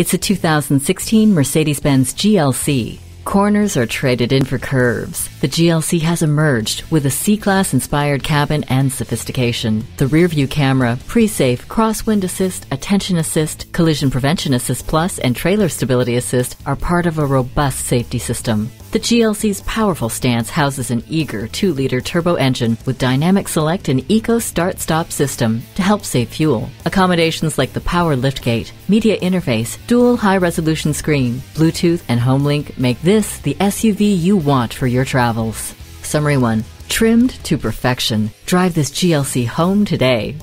It's a 2016 Mercedes-Benz GLC. Corners are traded in for curves. The GLC has emerged with a C-Class inspired cabin and sophistication. The rear view camera, pre-safe, crosswind assist, attention assist, collision prevention assist plus, and trailer stability assist are part of a robust safety system. The GLC's powerful stance houses an eager 2-liter turbo engine with dynamic select and eco start-stop system to help save fuel. Accommodations like the power liftgate, media interface, dual high-resolution screen, Bluetooth, and HomeLink make this the SUV you want for your travels. Summary 1. Trimmed to perfection. Drive this GLC home today.